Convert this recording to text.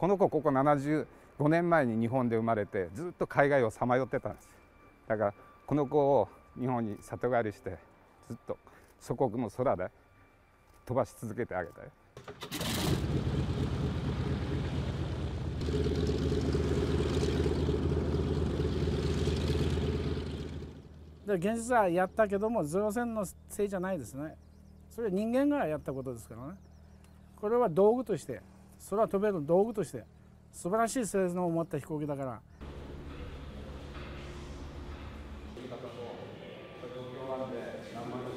この子ここ75年前に日本で生まれてずっと海外をさまよってたんです。だからこの子を日本に里帰りしてずっと祖国の空で飛ばし続けてあげたいで現実はやったけどもゼロ戦のせいじゃないですね。それは人間がやったことですからね。これは道具として空飛べる道具として素晴らしい性能を持った飛行機だから。何万